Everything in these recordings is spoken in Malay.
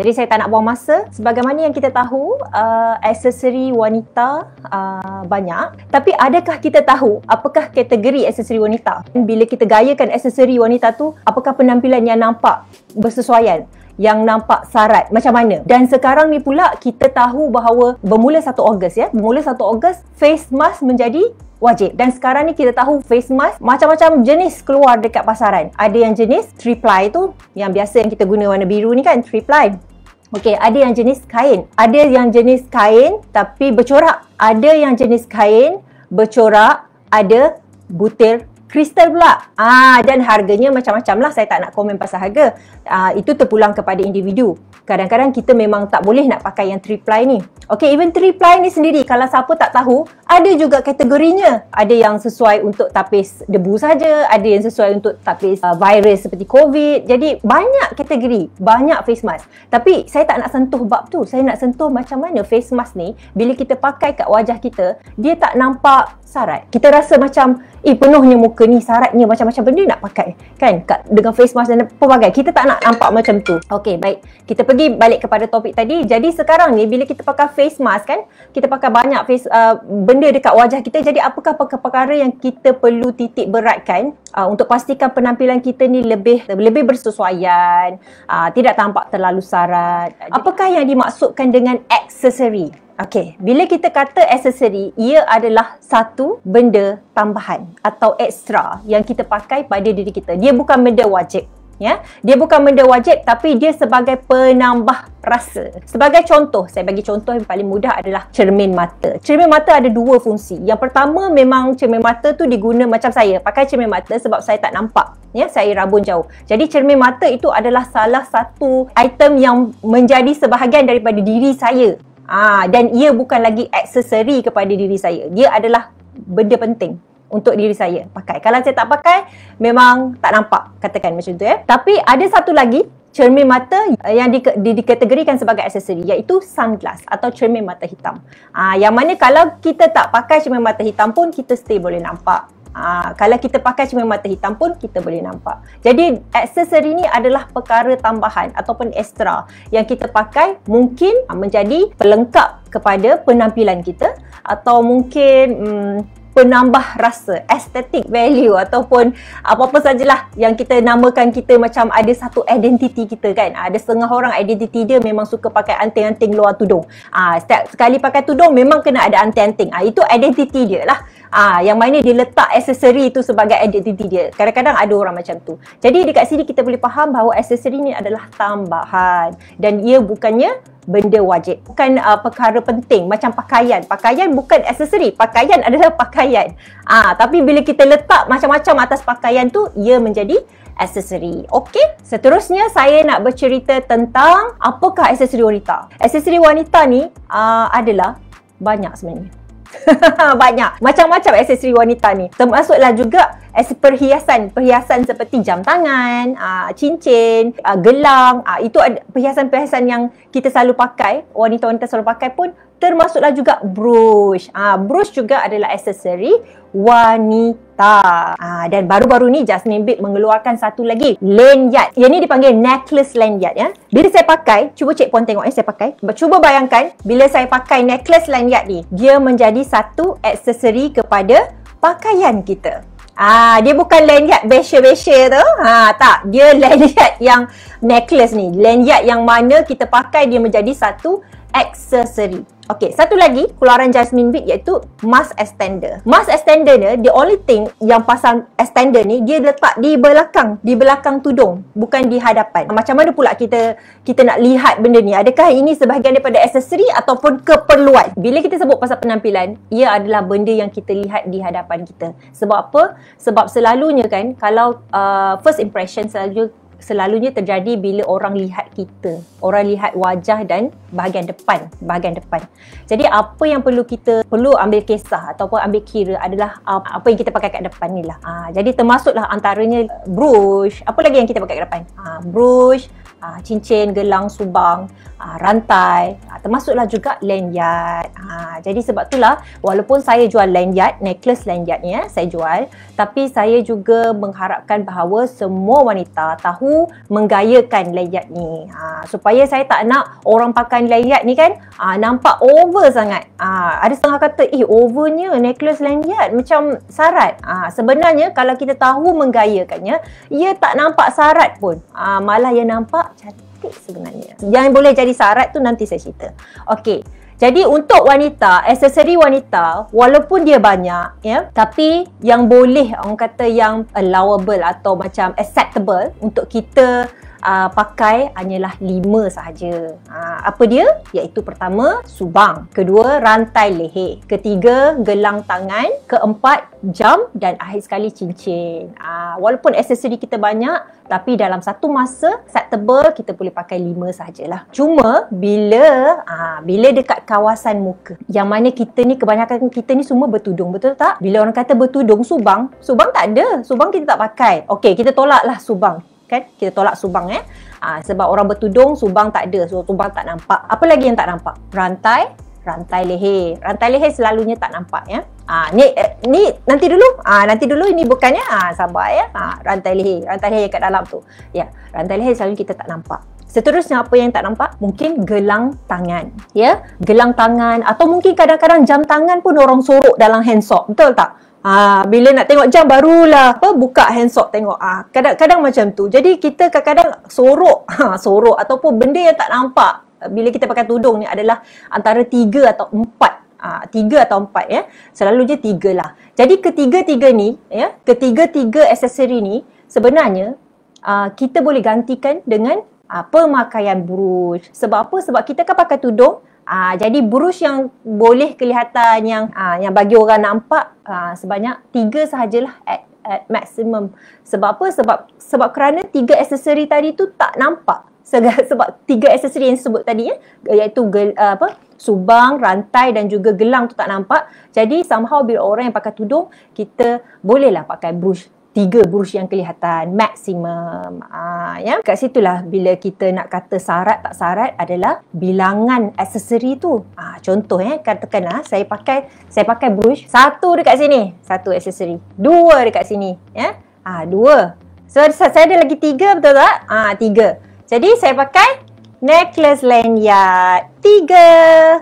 jadi saya tak nak buang masa. Sebagaimana yang kita tahu, uh, aksesori wanita uh, banyak. Tapi adakah kita tahu apakah kategori aksesori wanita? Bila kita gayakan aksesori wanita tu, apakah penampilan yang nampak bersesuaian? yang nampak sarat macam mana dan sekarang ni pula kita tahu bahawa bermula 1 Ogos ya bermula 1 Ogos face mask menjadi wajib dan sekarang ni kita tahu face mask macam-macam jenis keluar dekat pasaran ada yang jenis 3 ply tu yang biasa yang kita guna warna biru ni kan 3 ply Okey, ada yang jenis kain. Ada yang jenis kain tapi bercorak. Ada yang jenis kain bercorak, ada butir kristal pula. Ah dan harganya macam-macam lah. Saya tak nak komen pasal harga. Ah itu terpulang kepada individu. Kadang-kadang kita memang tak boleh nak pakai yang 3 ply ni. Okay, even 3 ply ni sendiri kalau siapa tak tahu, ada juga kategorinya. Ada yang sesuai untuk tapis debu saja, ada yang sesuai untuk tapis uh, virus seperti COVID. Jadi banyak kategori, banyak face mask. Tapi saya tak nak sentuh bab tu. Saya nak sentuh macam mana face mask ni bila kita pakai kat wajah kita, dia tak nampak sarat. Kita rasa macam eh penuhnya muka ni saratnya macam-macam benda nak pakai kan kat, dengan face mask dan pelbagai. Kita tak nak nampak macam tu. Okey, baik. Kita pergi balik kepada topik tadi. Jadi sekarang ni bila kita pakai face mask kan, kita pakai banyak face uh, benda dekat wajah kita. Jadi apakah perkara yang kita perlu titik beratkan uh, untuk pastikan penampilan kita ni lebih lebih bersesuaian, uh, tidak tampak terlalu sarat. Apakah yang dimaksudkan dengan aksesori? Okey, bila kita kata aksesori, ia adalah satu benda tambahan atau ekstra yang kita pakai pada diri kita. Dia bukan benda wajib. Ya, dia bukan benda wajib tapi dia sebagai penambah rasa. Sebagai contoh, saya bagi contoh yang paling mudah adalah cermin mata. Cermin mata ada dua fungsi. Yang pertama memang cermin mata tu diguna macam saya, pakai cermin mata sebab saya tak nampak. Ya, saya rabun jauh. Jadi cermin mata itu adalah salah satu item yang menjadi sebahagian daripada diri saya. Ah, dan ia bukan lagi aksesori kepada diri saya. Dia adalah benda penting untuk diri saya pakai. Kalau saya tak pakai, memang tak nampak katakan macam tu ya. Tapi ada satu lagi cermin mata yang di, dikategorikan sebagai aksesori iaitu sunglass atau cermin mata hitam. Ah, yang mana kalau kita tak pakai cermin mata hitam pun kita still boleh nampak. Ha, kalau kita pakai cermin mata hitam pun kita boleh nampak. Jadi aksesori ni adalah perkara tambahan ataupun ekstra yang kita pakai mungkin menjadi pelengkap kepada penampilan kita atau mungkin hmm, penambah rasa aesthetic value ataupun apa-apa sajalah yang kita namakan kita macam ada satu identiti kita kan. Ada setengah orang identiti dia memang suka pakai anting-anting luar tudung. Ah setiap sekali pakai tudung memang kena ada anting-anting. Ah itu identiti dia lah Ah, yang mana dia letak aksesori itu sebagai identiti dia. Kadang-kadang ada orang macam tu. Jadi dekat sini kita boleh faham bahawa aksesori ni adalah tambahan dan ia bukannya benda wajib. Bukan uh, perkara penting macam pakaian. Pakaian bukan aksesori. Pakaian adalah pakaian. Ah, tapi bila kita letak macam-macam atas pakaian tu, ia menjadi aksesori. Okey, seterusnya saya nak bercerita tentang apakah aksesori wanita. Aksesori wanita ni uh, adalah banyak sebenarnya. Banyak. Macam-macam aksesori wanita ni. Termasuklah juga as perhiasan. Perhiasan seperti jam tangan, uh, cincin, uh, gelang. Uh, itu ada perhiasan-perhiasan yang kita selalu pakai. Wanita-wanita selalu pakai pun termasuklah juga brush. Ah, brush juga adalah aksesori wanita. Ah, dan baru-baru ni Jasmine Big mengeluarkan satu lagi lanyard. Yang ni dipanggil necklace lanyard ya. Bila saya pakai, cuba cek puan tengok eh saya pakai. Cuba bayangkan bila saya pakai necklace lanyard ni, dia menjadi satu aksesori kepada pakaian kita. Ah, dia bukan lanyard besha-besha tu. Ha, tak. Dia lanyard yang necklace ni. Lanyard yang mana kita pakai dia menjadi satu aksesori. Okey, satu lagi keluaran Jasmine Beat iaitu mask extender. Mask extender ni, the only thing yang pasang extender ni, dia letak di belakang, di belakang tudung, bukan di hadapan. Macam mana pula kita kita nak lihat benda ni? Adakah ini sebahagian daripada aksesori ataupun keperluan? Bila kita sebut pasal penampilan, ia adalah benda yang kita lihat di hadapan kita. Sebab apa? Sebab selalunya kan, kalau uh, first impression selalu selalunya terjadi bila orang lihat kita. Orang lihat wajah dan bahagian depan, bahagian depan. Jadi apa yang perlu kita perlu ambil kisah ataupun ambil kira adalah apa yang kita pakai kat depan ni lah. Uh, jadi termasuklah antaranya brush, apa lagi yang kita pakai kat depan? Uh, brush, uh, cincin, gelang, subang, uh, rantai, uh, termasuklah juga lanyard. Uh, jadi sebab itulah walaupun saya jual lanyard, necklace lanyard ni ya, saya jual, tapi saya juga mengharapkan bahawa semua wanita tahu menggayakan lanyard ni. Uh, supaya saya tak nak orang pakai lanyard ni kan uh, nampak over sangat. Uh, ada setengah kata, eh overnya necklace lanyard macam sarat. Uh, sebenarnya kalau kita tahu menggayakannya, ia tak nampak sarat pun. Uh, malah ia nampak cantik sebenarnya. Yang boleh jadi syarat tu nanti saya cerita. Okey. Jadi untuk wanita, aksesori wanita walaupun dia banyak ya, tapi yang boleh orang kata yang allowable atau macam acceptable untuk kita uh, pakai hanyalah lima sahaja. Uh, apa dia? Iaitu pertama, subang. Kedua, rantai leher. Ketiga, gelang tangan. Keempat, jam dan akhir sekali cincin. Uh, walaupun aksesori kita banyak, tapi dalam satu masa set tebal kita boleh pakai lima sahajalah. Cuma bila uh, bila dekat kawasan muka yang mana kita ni kebanyakan kita ni semua bertudung betul tak? Bila orang kata bertudung subang, subang tak ada. Subang kita tak pakai. Okey, kita tolaklah subang kan? Kita tolak subang eh. Ha, sebab orang bertudung subang tak ada. So subang tak nampak. Apa lagi yang tak nampak? Rantai. Rantai leher. Rantai leher selalunya tak nampak ya. Ha, ni eh, ni nanti dulu. Ha, nanti dulu. Ini bukannya ha, sabar ya. Ha, rantai leher. Rantai leher kat dalam tu. Ya rantai leher selalu kita tak nampak Seterusnya apa yang tak nampak? Mungkin gelang tangan. Ya, gelang tangan atau mungkin kadang-kadang jam tangan pun orang sorok dalam handsock. Betul tak? Ah, bila nak tengok jam barulah apa buka handsock tengok. Ah, kadang-kadang macam tu. Jadi kita kadang-kadang sorok, ha, sorok ataupun benda yang tak nampak bila kita pakai tudung ni adalah antara tiga atau empat. Ah, tiga atau empat ya. Selalu je tiga lah. Jadi ketiga-tiga ni ya, ketiga-tiga aksesori ni sebenarnya ah, kita boleh gantikan dengan ah, pemakaian brush. Sebab apa? Sebab kita kan pakai tudung Uh, jadi brush yang boleh kelihatan yang uh, yang bagi orang nampak uh, sebanyak tiga sahajalah at, at maximum. Sebab apa? Sebab sebab kerana tiga aksesori tadi tu tak nampak. Sebab tiga aksesori yang disebut tadi ya, iaitu gel, uh, apa? subang, rantai dan juga gelang tu tak nampak. Jadi somehow bila orang yang pakai tudung, kita bolehlah pakai brush tiga brush yang kelihatan maksimum ah ya. Kat situlah bila kita nak kata syarat tak syarat adalah bilangan aksesori tu. Ah contoh eh katakanlah saya pakai saya pakai brush satu dekat sini satu aksesori. Dua dekat sini ya. Ah dua. So saya ada lagi tiga betul tak? Ah tiga. Jadi saya pakai necklace lanyard tiga.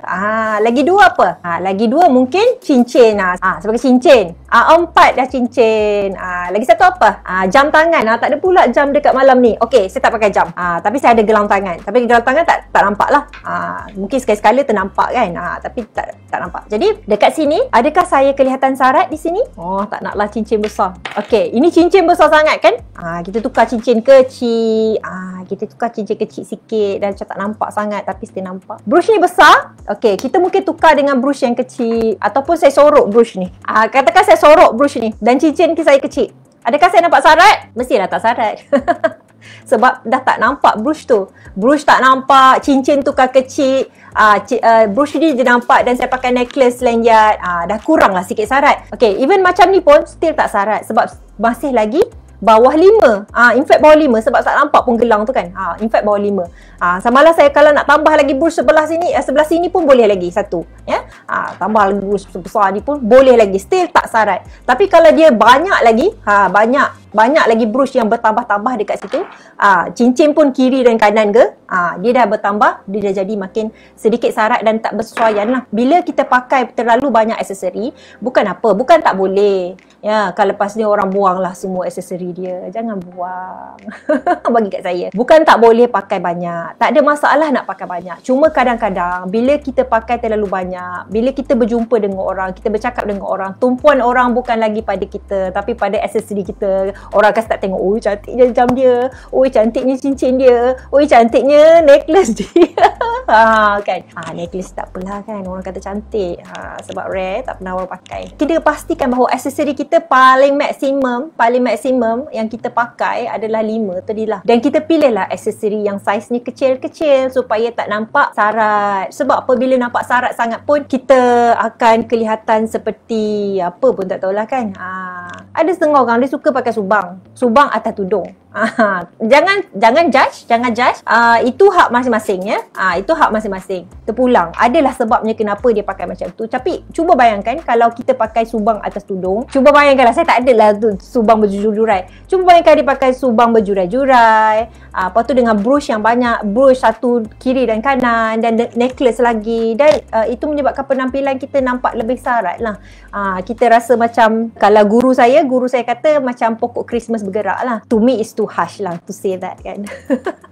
Ah, lagi dua apa? Ah, lagi dua mungkin cincin. Ah, ah sebagai cincin. Ah, empat dah cincin. Ah, lagi satu apa? Ah, jam tangan. Ah, tak ada pula jam dekat malam ni. Okey, saya tak pakai jam. Ah, tapi saya ada gelang tangan. Tapi gelang tangan tak tak nampak lah. Ah, mungkin sekali-sekala ternampak kan. Ah, tapi tak tak nampak. Jadi dekat sini, adakah saya kelihatan sarat di sini? Oh, tak naklah cincin besar. Okey, ini cincin besar sangat kan? Ah, kita tukar cincin kecil. Ah, kita tukar cincin kecil sikit dan macam tak nampak sangat tapi still nampak brush ni besar. Okey kita mungkin tukar dengan brush yang kecil. Ataupun saya sorok brush ni. Ah katakan saya sorok brush ni. Dan cincin saya kecil. Adakah saya nampak sarat? Mestilah tak sarat. Sebab dah tak nampak brush tu. Brush tak nampak cincin tukar kecil. Uh, c- uh, brush ni dia nampak dan saya pakai necklace lanyard uh, dah kurang lah sikit sarat. Okey even macam ni pun still tak sarat. Sebab masih lagi bawah lima. Ah, in fact bawah lima sebab tak nampak pun gelang tu kan. Ah, in fact bawah lima. Ah, samalah saya kalau nak tambah lagi brush sebelah sini, eh, sebelah sini pun boleh lagi satu. Ya. Ah, tambah lagi brush sebesar ni pun boleh lagi. Still tak sarat. Tapi kalau dia banyak lagi, ha, banyak banyak lagi brush yang bertambah-tambah dekat situ. Ah, cincin pun kiri dan kanan ke, ah, dia dah bertambah, dia dah jadi makin sedikit sarat dan tak bersesuaian lah. Bila kita pakai terlalu banyak aksesori, bukan apa, bukan tak boleh. Ya, kalau lepas ni orang buang lah semua aksesori dia. Jangan buang. Bagi kat saya. Bukan tak boleh pakai banyak. Tak ada masalah nak pakai banyak. Cuma kadang-kadang bila kita pakai terlalu banyak, bila kita berjumpa dengan orang, kita bercakap dengan orang, tumpuan orang bukan lagi pada kita tapi pada aksesori kita orang akan start tengok, oi cantiknya jam dia, oi cantiknya cincin dia, oi cantiknya necklace dia. ha kan. Ha necklace tak apalah kan, orang kata cantik. Ha sebab rare tak pernah orang pakai. Kita pastikan bahawa aksesori kita paling maksimum, paling maksimum yang kita pakai adalah lima tadilah. Dan kita pilihlah aksesori yang saiz ni kecil-kecil supaya tak nampak sarat. Sebab apabila nampak sarat sangat pun kita akan kelihatan seperti apa pun tak tahulah kan. Ha ada setengah orang dia suka pakai subang. Subang atas tudung. Ah, jangan jangan judge, jangan judge. Ah, itu hak masing-masing ya. Ah, itu hak masing-masing. Terpulang. Adalah sebabnya kenapa dia pakai macam tu. Tapi cuba bayangkan kalau kita pakai subang atas tudung. Cuba bayangkanlah saya tak adalah tu subang berjurai-jurai. Cuba bayangkan dia pakai subang berjurai-jurai. Ah, lepas tu dengan brush yang banyak, brush satu kiri dan kanan dan necklace lagi dan uh, itu menyebabkan penampilan kita nampak lebih sarat lah. Ah, kita rasa macam kalau guru saya, guru saya kata macam pokok Christmas bergerak lah. To me is too harsh lah to say that kan.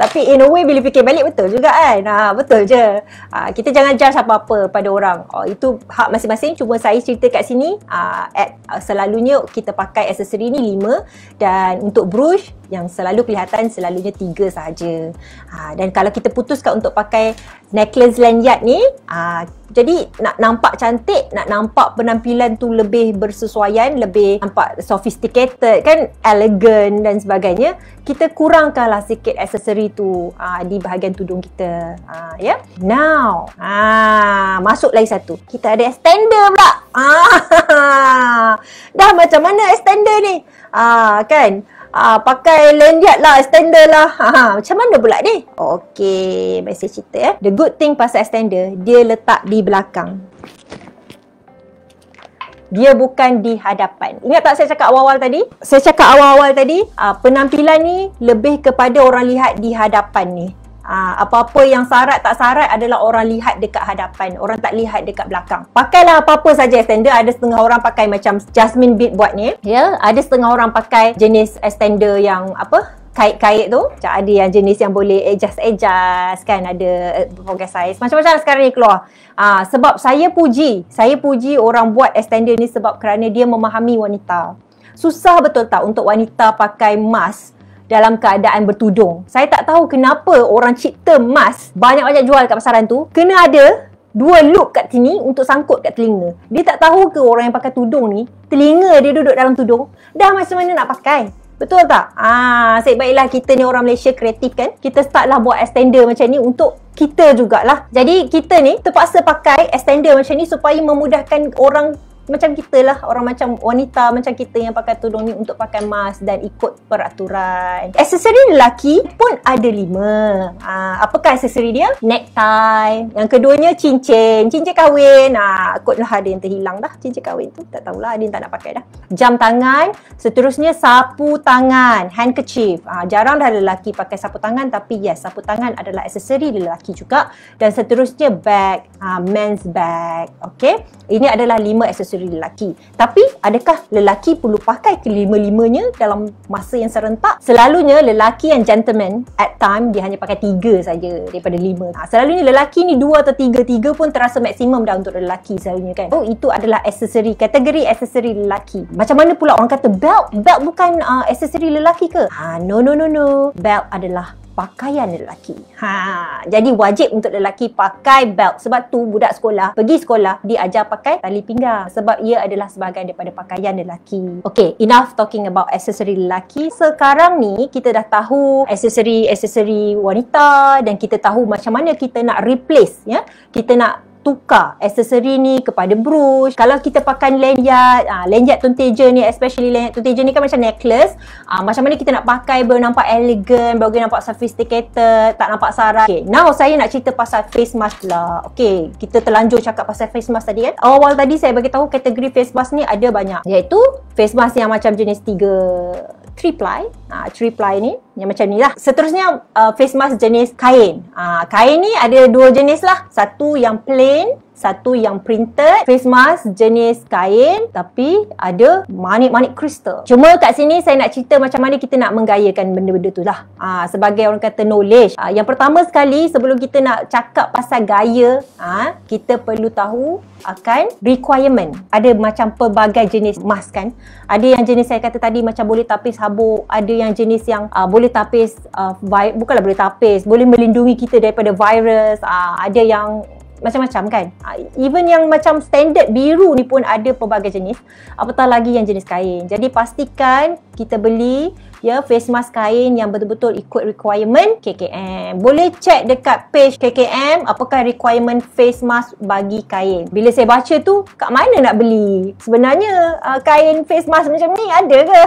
Tapi in a way bila fikir balik betul juga kan. Ha, betul je. Ha, kita jangan judge apa-apa pada orang. Oh, itu hak masing-masing. Cuma saya cerita kat sini. Ha, at, selalunya kita pakai aksesori ni lima. Dan untuk brush yang selalu kelihatan selalunya tiga sahaja. Ha, dan kalau kita putuskan untuk pakai necklace lanyard ni. Ha, jadi nak nampak cantik, nak nampak penampilan tu lebih bersesuaian, lebih nampak sophisticated kan, elegant dan sebagainya. Kita kurangkanlah sikit aksesori tu uh, di bahagian tudung kita. Uh, ya. Yeah? Now, uh, masuk lagi satu. Kita ada extender pula. Uh, dah macam mana extender ni? Uh, kan? Ah, pakai lanyard lah, extender lah. Ha, ha, macam mana pula ni? Okey, saya cerita ya. The good thing pasal extender, dia letak di belakang. Dia bukan di hadapan. Ingat tak saya cakap awal-awal tadi? Saya cakap awal-awal tadi, ah, penampilan ni lebih kepada orang lihat di hadapan ni. Ha, apa-apa yang sarat tak sarat adalah orang lihat dekat hadapan. Orang tak lihat dekat belakang. Pakailah apa-apa saja extender. Ada setengah orang pakai macam Jasmine Beat buat ni. Ya, ada setengah orang pakai jenis extender yang apa? Kait-kait tu. Macam ada yang jenis yang boleh adjust-adjust kan. Ada uh, progress size. Macam-macam sekarang ni keluar. Ha, sebab saya puji. Saya puji orang buat extender ni sebab kerana dia memahami wanita. Susah betul tak untuk wanita pakai mask dalam keadaan bertudung. Saya tak tahu kenapa orang cipta mask banyak-banyak jual kat pasaran tu. Kena ada dua loop kat sini untuk sangkut kat telinga. Dia tak tahu ke orang yang pakai tudung ni, telinga dia duduk dalam tudung, dah macam mana nak pakai? Betul tak? Ah, saya baiklah kita ni orang Malaysia kreatif kan. Kita startlah buat extender macam ni untuk kita jugalah. Jadi kita ni terpaksa pakai extender macam ni supaya memudahkan orang macam kita lah orang macam wanita macam kita yang pakai tudung ni untuk pakai mask dan ikut peraturan. Aksesori lelaki pun ada lima. Ha, apakah aksesori dia? Necktie. Yang keduanya cincin. Cincin kahwin. Ha, lah ada yang terhilang dah cincin kahwin tu. Tak tahulah ada yang tak nak pakai dah. Jam tangan. Seterusnya sapu tangan. Handkerchief. Ha, jarang dah lelaki pakai sapu tangan tapi yes sapu tangan adalah aksesori lelaki juga. Dan seterusnya bag. Ha, men's bag. Okay. Ini adalah lima aksesori aksesori lelaki. Tapi adakah lelaki perlu pakai kelima-limanya dalam masa yang serentak? Selalunya lelaki yang gentleman at time dia hanya pakai tiga saja daripada lima. Ha, selalunya lelaki ni dua atau tiga, tiga pun terasa maksimum dah untuk lelaki selalunya kan. Oh itu adalah aksesori, kategori aksesori lelaki. Macam mana pula orang kata belt? Belt bukan uh, aksesori lelaki ke? Ha, no no no no. Belt adalah pakaian lelaki. Ha, jadi wajib untuk lelaki pakai belt. Sebab tu budak sekolah pergi sekolah diajar pakai tali pinggang sebab ia adalah sebahagian daripada pakaian lelaki. Okay, enough talking about aksesori lelaki. Sekarang ni kita dah tahu aksesori-aksesori wanita dan kita tahu macam mana kita nak replace ya. Kita nak tukar aksesori ni kepada brush. Kalau kita pakai lanyard, ah lanyard tunteja ni especially lanyard tunteja ni kan macam necklace. Ah macam mana kita nak pakai baru nampak elegant, baru nampak sophisticated, tak nampak sarat. Okay, now saya nak cerita pasal face mask lah. Okay, kita terlanjur cakap pasal face mask tadi kan. Awal tadi saya bagi tahu kategori face mask ni ada banyak. Iaitu face mask yang macam jenis tiga three ply. Ah three ply ni yang macam ni lah. Seterusnya uh, face mask jenis kain. Uh, kain ni ada dua jenis lah. Satu yang plain, satu yang printed. Face mask jenis kain tapi ada manik-manik kristal. Cuma kat sini saya nak cerita macam mana kita nak menggayakan benda-benda tu lah. Uh, sebagai orang kata knowledge. Uh, yang pertama sekali sebelum kita nak cakap pasal gaya, uh, kita perlu tahu akan requirement. Ada macam pelbagai jenis mask kan. Ada yang jenis saya kata tadi macam boleh tapis habuk. Ada yang jenis yang uh, boleh tapis, uh, vi- bukanlah boleh tapis, boleh melindungi kita daripada virus. Uh, ada yang macam-macam kan. Uh, even yang macam standard biru ni pun ada pelbagai jenis. Apatah lagi yang jenis kain. Jadi pastikan kita beli ya face mask kain yang betul-betul ikut requirement KKM. Boleh check dekat page KKM apakah requirement face mask bagi kain. Bila saya baca tu kat mana nak beli? Sebenarnya uh, kain face mask macam ni ada ke?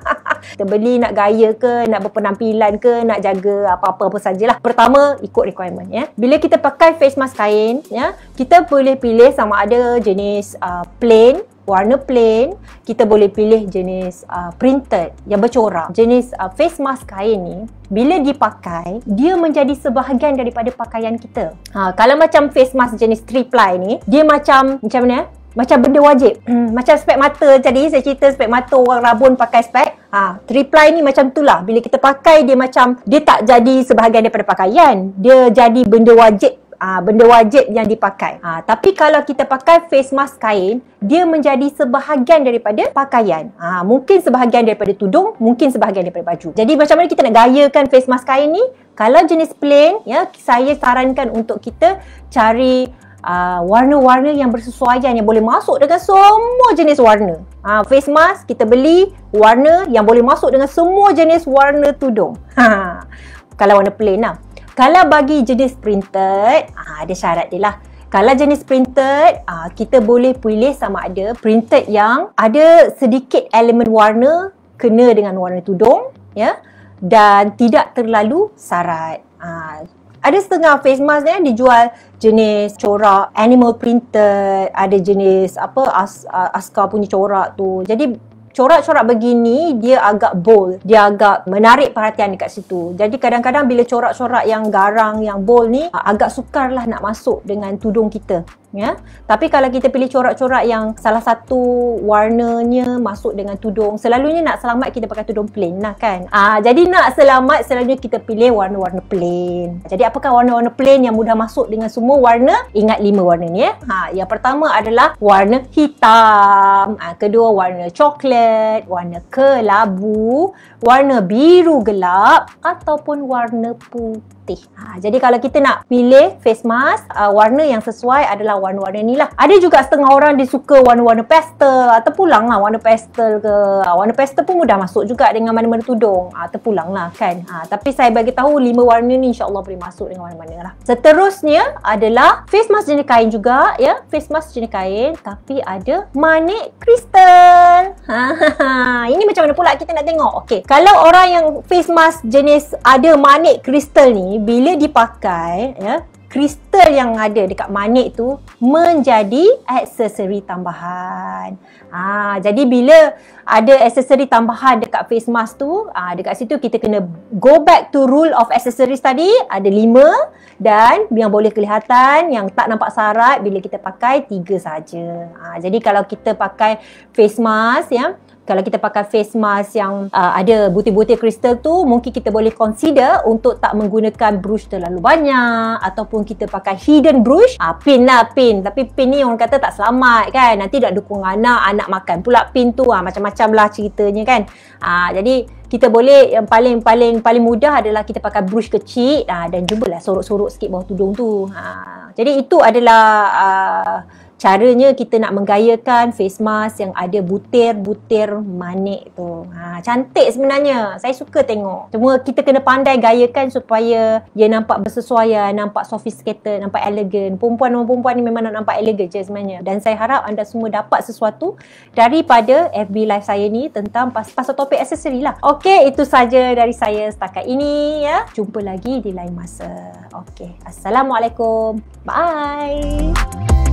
kita beli nak gaya ke, nak berpenampilan ke, nak jaga apa-apa apa sajalah. Pertama, ikut requirement ya. Bila kita pakai face mask kain ya, kita boleh pilih sama ada jenis uh, plain warna plain kita boleh pilih jenis uh, printed yang bercorak. Jenis uh, face mask kain ni bila dipakai dia menjadi sebahagian daripada pakaian kita. Ha, kalau macam face mask jenis 3 ply ni dia macam macam mana macam benda wajib. Macam spek mata tadi saya cerita spek mata orang rabun pakai spek. Ha, 3 ply ni macam tu lah. Bila kita pakai dia macam dia tak jadi sebahagian daripada pakaian. Dia jadi benda wajib uh, benda wajib yang dipakai. Uh, tapi kalau kita pakai face mask kain, dia menjadi sebahagian daripada pakaian. Uh, mungkin sebahagian daripada tudung, mungkin sebahagian daripada baju. Jadi macam mana kita nak gayakan face mask kain ni? Kalau jenis plain, ya, saya sarankan untuk kita cari uh, warna-warna yang bersesuaian yang boleh masuk dengan semua jenis warna. Uh, face mask kita beli warna yang boleh masuk dengan semua jenis warna tudung. Ha. Kalau warna plain lah. Kalau bagi jenis printed, ah, ada syarat dia lah. Kalau jenis printed, ah, kita boleh pilih sama ada printed yang ada sedikit elemen warna kena dengan warna tudung ya dan tidak terlalu sarat. Ah, ada setengah face mask ni dijual jenis corak animal printed, ada jenis apa as, askar punya corak tu. Jadi corak-corak begini dia agak bold. Dia agak menarik perhatian dekat situ. Jadi kadang-kadang bila corak-corak yang garang yang bold ni agak sukarlah nak masuk dengan tudung kita ya. Tapi kalau kita pilih corak-corak yang salah satu warnanya masuk dengan tudung selalunya nak selamat kita pakai tudung plain lah kan? Ah jadi nak selamat selalunya kita pilih warna-warna plain. Jadi apakah warna-warna plain yang mudah masuk dengan semua warna? Ingat lima warna ni ya. Ha yang pertama adalah warna hitam. Ha, kedua warna coklat warna kelabu warna biru gelap ataupun warna putih ha, jadi kalau kita nak pilih face mask uh, warna yang sesuai adalah warna-warna ni lah. Ada juga setengah orang dia suka warna-warna pastel atau pulang lah warna pastel ke. Ha, warna pastel pun mudah masuk juga dengan mana-mana tudung. Ha, terpulang lah kan. Ha, tapi saya bagi tahu lima warna ni insyaAllah boleh masuk dengan mana-mana lah. Seterusnya adalah face mask jenis kain juga ya. Face mask jenis kain tapi ada manik kristal. Ha. Ini macam mana pula kita nak tengok. Okay. Kalau orang yang face mask jenis ada manik kristal ni bila dipakai ya kristal yang ada dekat manik tu menjadi aksesori tambahan. Ha, jadi bila ada aksesori tambahan dekat face mask tu, ha, dekat situ kita kena go back to rule of accessories tadi. Ada lima dan yang boleh kelihatan yang tak nampak syarat bila kita pakai tiga saja. Ha, jadi kalau kita pakai face mask ya, kalau kita pakai face mask yang uh, ada butir-butir kristal tu mungkin kita boleh consider untuk tak menggunakan brush terlalu banyak ataupun kita pakai hidden brush. Uh, pin lah pin. Tapi pin ni orang kata tak selamat kan? Nanti nak dukung anak anak makan pula pin tu. Uh, macam-macam lah ceritanya kan? Uh, jadi kita boleh yang paling paling paling mudah adalah kita pakai brush kecil. Uh, dan cubalah sorok-sorok sikit bawah tudung tu. Uh, jadi itu adalah uh, caranya kita nak menggayakan face mask yang ada butir-butir manik tu. Ha, cantik sebenarnya. Saya suka tengok. Cuma kita kena pandai gayakan supaya dia nampak bersesuaian, nampak sophisticated, nampak elegan. Perempuan-perempuan ni memang nak nampak elegan je sebenarnya. Dan saya harap anda semua dapat sesuatu daripada FB Live saya ni tentang pas pasal topik aksesori lah. Okey, itu saja dari saya setakat ini ya. Jumpa lagi di lain masa. Okey. Assalamualaikum. Bye.